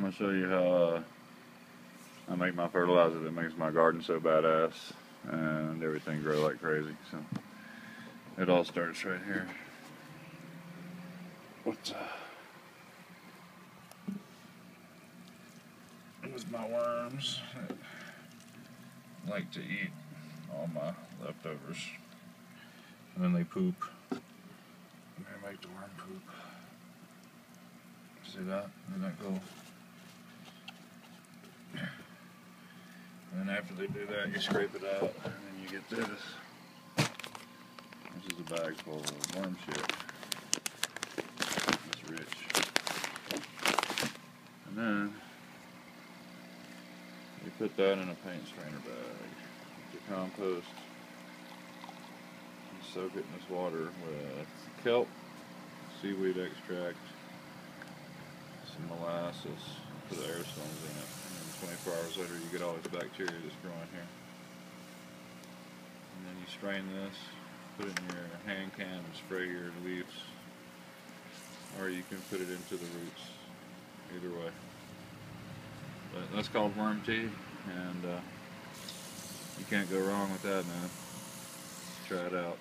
I'm gonna show you how uh, I make my fertilizer that makes my garden so badass and everything grow like crazy. So it all starts right here. What's uh, with my worms that like to eat all my leftovers, and then they poop. They make the worm poop. See that? Isn't that cool? And then after they do that, you scrape it out, and then you get this. This is a bag full of worm shit. It's rich. And then you put that in a paint strainer bag. With your compost. You soak it in this water with kelp, seaweed extract, some molasses, put stones in it. And then 24 hours later you get all this bacteria that's growing here. And then you strain this, put it in your hand can and spray your leaves. Or you can put it into the roots. Either way. But that's called worm tea and uh, you can't go wrong with that man. Try it out.